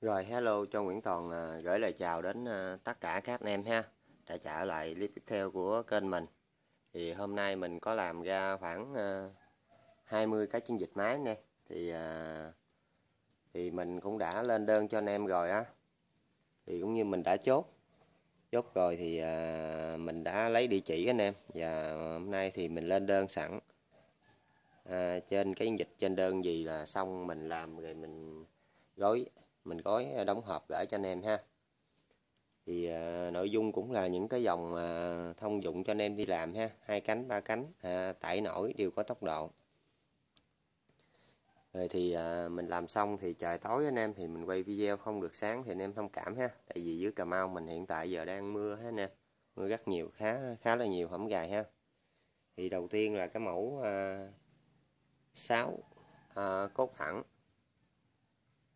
Rồi hello cho Nguyễn Toàn à, gửi lời chào đến à, tất cả các anh em ha. Đã trở lại clip tiếp theo của kênh mình. Thì hôm nay mình có làm ra khoảng à, 20 cái chiến dịch máy nè. Thì à, thì mình cũng đã lên đơn cho anh em rồi á. Thì cũng như mình đã chốt chốt rồi thì à, mình đã lấy địa chỉ anh em. Và hôm nay thì mình lên đơn sẵn. À, trên cái dịch trên đơn gì là xong mình làm rồi mình gói mình gói ờ, đóng hộp gửi cho anh em ha. Thì à, nội dung cũng là những cái dòng à, thông dụng cho anh em đi làm ha. Hai cánh ba cánh à, tải nổi đều có tốc độ. Rồi thì à, mình làm xong thì trời tối anh em thì mình quay video không được sáng thì anh em thông cảm ha. Tại vì dưới Cà Mau mình hiện tại giờ đang mưa ha nè mưa rất nhiều khá khá là nhiều hổng gài ha. Thì đầu tiên là cái mẫu à, 6 à, cốt thẳng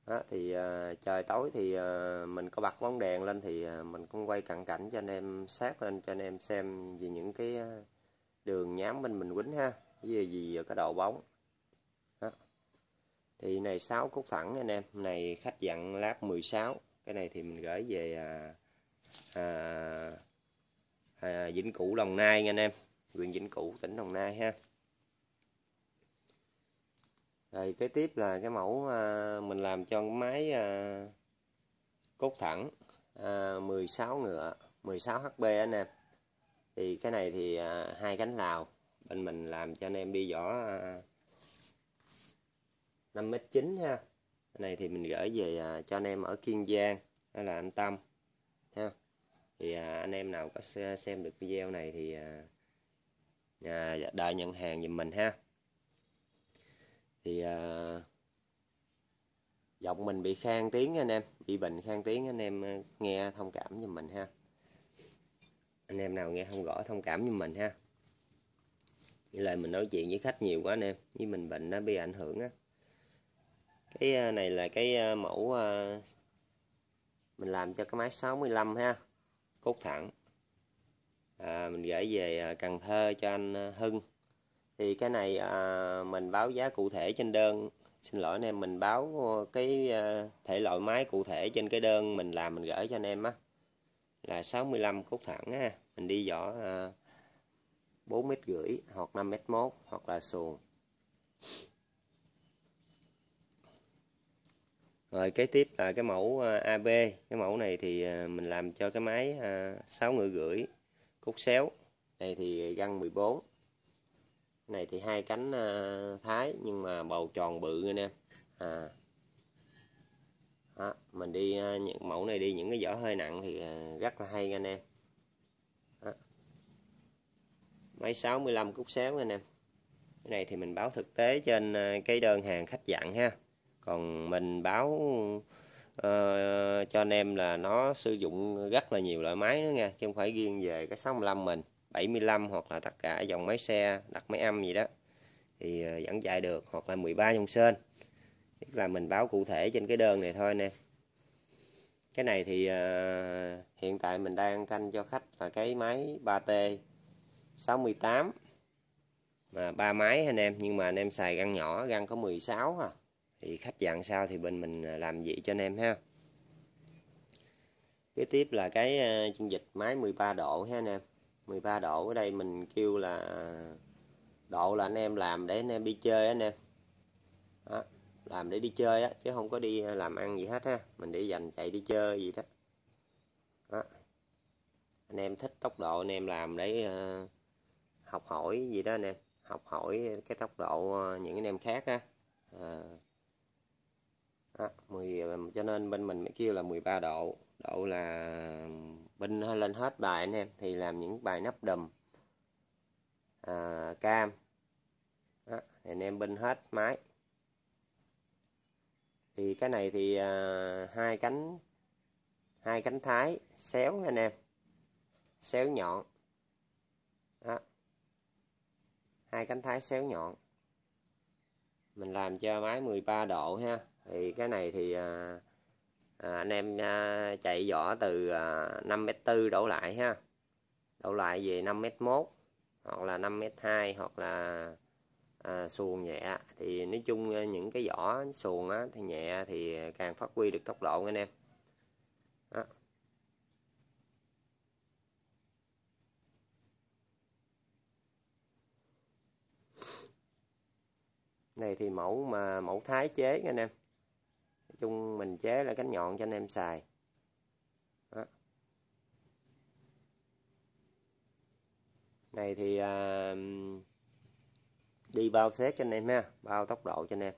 đó, thì uh, trời tối thì uh, mình có bật bóng đèn lên thì uh, mình cũng quay cận cảnh cho anh em sát lên cho anh em xem về những cái đường nhám bên mình quýnh ha về gì cái độ bóng đó. thì này 6 cốt thẳng anh em này khách dặn láp 16 cái này thì mình gửi về à, à, à, Vĩnh Cửu Đồng Nai nha anh em huyện Vĩnh Cửu tỉnh Đồng Nai ha rồi kế tiếp là cái mẫu à, mình làm cho cái máy à, cốt thẳng à, 16 ngựa 16 HP anh em. Thì cái này thì à, hai cánh lào bên mình làm cho anh em đi vỏ à, 5m9 ha. Cái này thì mình gửi về à, cho anh em ở Kiên Giang đó là anh Tâm ha. Thì à, anh em nào có xem được video này thì à, à, đợi nhận hàng giùm mình ha thì à, giọng mình bị khang tiếng anh em bị bệnh khang tiếng anh em à, nghe thông cảm cho mình ha. Anh em nào nghe không rõ thông cảm cho mình ha. Như là mình nói chuyện với khách nhiều quá anh em với mình bệnh nó bị ảnh hưởng á. Cái à, này là cái à, mẫu mình làm cho cái máy 65 ha cốt thẳng. À, mình gửi về Cần Thơ cho anh Hưng thì cái này à, mình báo giá cụ thể trên đơn. Xin lỗi anh em mình báo cái à, thể loại máy cụ thể trên cái đơn mình làm mình gửi cho anh em á. Là 65 cốt thẳng ha mình đi vỏ à, 4 mét rưỡi hoặc 5 mét mốt hoặc là xuồng. Rồi kế tiếp là cái mẫu à, AB cái mẫu này thì à, mình làm cho cái máy à, 6 ngựa rưỡi cốt xéo. Này thì găng 14 này thì hai cánh à, thái nhưng mà bầu tròn bự anh em à. Đó, mình đi ờ, những mẫu này đi những cái vỏ hơi nặng thì ờ, rất là hay anh em. Đó. máy 65 cút xéo anh em. Cái này thì mình báo thực tế trên cái đơn hàng khách dặn ha. Còn mình báo uh, cho anh em là nó sử dụng rất là nhiều loại máy nữa nha chứ không phải riêng về cái 65 mình. 75 hoặc là tất cả dòng máy xe đặt máy âm gì đó thì ờ, vẫn chạy được hoặc là 13 dòng sên. Tức là mình báo cụ thể trên cái đơn này thôi nè cái này thì uh, hiện tại mình đang canh cho khách là cái máy 3T 68 mà ba máy anh em nhưng mà anh em xài găng nhỏ găng có 16 à. Thì khách dặn sao thì bên mình ờ, làm gì cho anh em ha. Kế tiếp là cái chân dịch máy 13 độ ha anh em. 13 độ ở đây mình kêu là độ là anh em làm để anh em đi chơi anh em. Đó, làm để đi chơi á chứ không có đi làm ăn gì hết ha. Mình để dành chạy đi chơi gì đó, đó. anh em thích tốc độ anh em làm để uh, học hỏi gì đó anh em. Học hỏi cái tốc độ ờ, những anh em khác á. À, đó, 10, cho nên bên mình mới kêu là 13 độ. Độ là binh lên hết bài anh em thì làm những bài nắp đùm à, cam. Đó, thì anh em binh hết máy. Thì cái này thì à, hai cánh hai cánh thái xéo anh em xéo nhọn. Đó hai cánh thái xéo nhọn. Mình làm cho máy 13 độ ha thì cái này thì à, à, anh em à, chạy vỏ từ à, 5m4 đổ lại ha. Đổ lại về 5m1 hoặc là 5m2 hoặc là à, xuồng nhẹ. Thì nói chung à, những cái vỏ xuồng á, thì nhẹ thì càng phát huy được tốc độ anh em. Đó. này thì mẫu mà mẫu thái chế anh em chung mình chế là cánh nhọn cho anh em xài đó. này thì à, đi bao xét cho anh em ha bao tốc độ cho anh em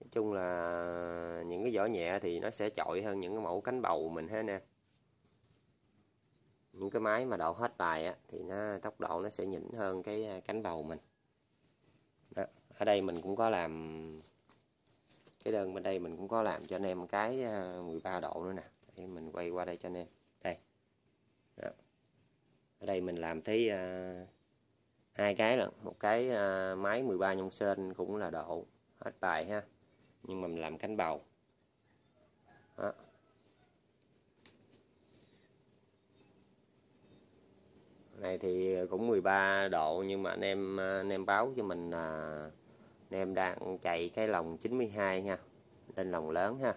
nói chung là những cái vỏ nhẹ thì nó sẽ chọi hơn những cái mẫu cánh bầu mình ha anh em những cái máy mà độ hết bài á, thì nó tốc độ nó sẽ nhỉnh hơn cái à, cánh bầu mình đó. ở đây mình cũng có làm cái đơn bên đây mình cũng có làm cho anh em cái à, 13 độ nữa nè. Để mình quay qua đây cho anh em. Đây. Đó. ở đây mình làm thấy uh, hai cái rồi một cái uh, máy 13 nhông sên cũng là độ hết bài ha. Nhưng mà mình làm cánh bầu. Đó. này thì cũng 13 độ nhưng mà anh em anh em báo cho mình là anh em đang chạy cái lồng 92 nha, lên lồng lớn ha.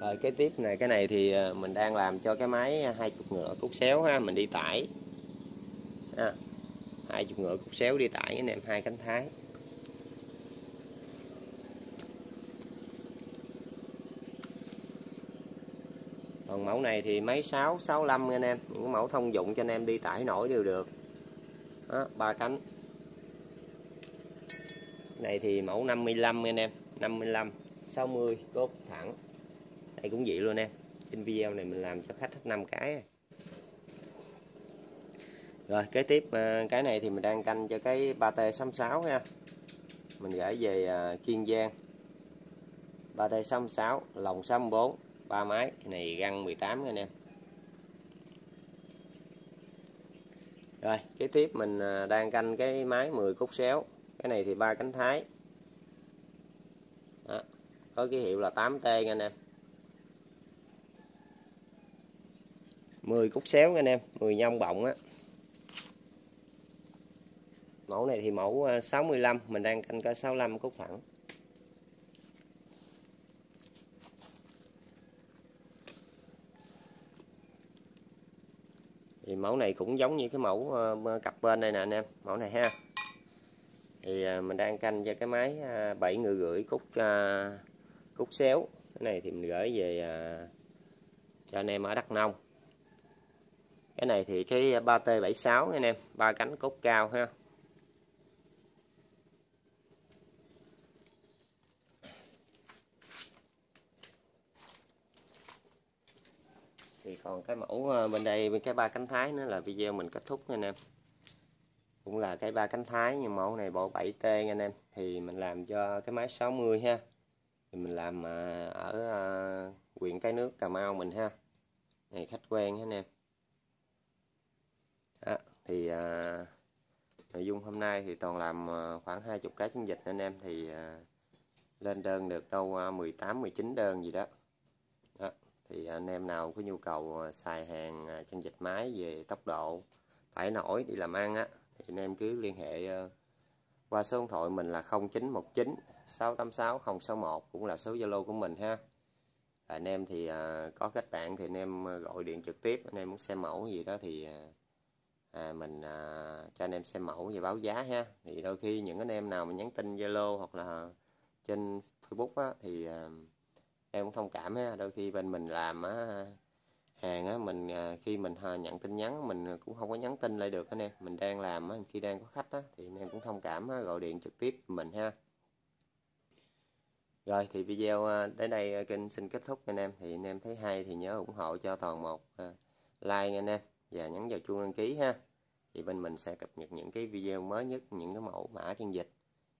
Rồi cái tiếp này, cái này thì ờ, mình đang làm cho cái máy hai chục ngựa cút xéo ha, mình đi tải. À, hai chục ngựa cút xéo đi tải anh em hai cánh thái. Còn mẫu này thì máy 6 65 anh em. Những mẫu thông dụng cho anh em đi tải nổi đều được. Đó, ba cánh. Này thì mẫu 55 anh em. 55 60 cốt thẳng. Đây cũng vậy luôn em. Trên video này mình làm cho khách hết 5 cái. Rồi kế tiếp ờ, cái này thì mình đang canh cho cái 3T66 ha mình gửi về ờ, Kiên Giang. 3T66 lòng 64 ba máy. Cái này găng 18 anh em. Rồi, kế tiếp mình à, đang canh cái máy 10 cúc xéo. Cái này thì ba cánh thái. Đó. có ký hiệu là 8T anh em. 10 cúc xéo anh em 10 nhông bọng á. Mẫu này thì mẫu à, 65 mình đang canh có 65 cúc thẳng. Thì mẫu này cũng giống như cái mẫu ờ, cặp bên đây nè anh em, mẫu này ha. Thì ờ, mình đang canh cho cái máy ờ, 7 người rưỡi cúc cúc xéo. Cái này thì mình gửi về cho anh em ở Đắk Nông. Cái này thì cái 3T76 anh em, ba cánh cốt cao ha. Thì còn cái mẫu ờ, bên đây bên cái ba cánh thái nữa là video mình kết thúc nha anh em. Cũng là cái ba cánh thái nhưng mẫu này bộ 7T nha anh em. Thì mình làm cho cái máy 60 ha. Thì mình làm ờ, ở ờ, huyện cái nước Cà Mau mình ha. Này khách quen ha anh em. Đó, thì à, nội dung hôm nay thì toàn làm khoảng 20 cái chiến dịch anh em. Thì à, lên đơn được đâu 18 19 đơn gì đó thì anh em nào có nhu cầu à, xài hàng à, chân dịch máy về tốc độ tải nổi đi làm ăn á thì anh em cứ liên hệ à, qua số điện thoại mình là 0919 686 061 cũng là số Zalo của mình ha. Anh em thì có kết bạn thì anh em gọi điện trực tiếp anh em muốn xem mẫu gì đó thì à, mình à, cho anh em xem mẫu và báo giá ha. Thì đôi khi những anh em nào mà nhắn tin Zalo hoặc là trên Facebook á, thì à, em cũng thông cảm ha đôi khi bên mình làm á, hàng á, mình à, khi mình à, nhận tin nhắn mình cũng không có nhắn tin lại được anh em. Mình đang làm á, khi đang có khách á, thì anh em cũng thông cảm á, gọi điện trực tiếp mình ha. Rồi thì video à, đến đây kênh xin kết thúc anh em. Thì anh em thấy hay thì nhớ ủng hộ cho toàn một like anh em và nhấn vào chuông đăng ký ha. Thì bên mình sẽ cập nhật những cái video mới nhất những cái mẫu mã chân dịch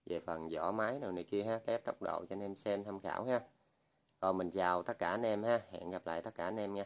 về phần vỏ máy nào này kia ha test tốc độ cho anh em xem tham khảo ha rồi mình chào tất cả anh em ha. Hẹn gặp lại tất cả anh em nha.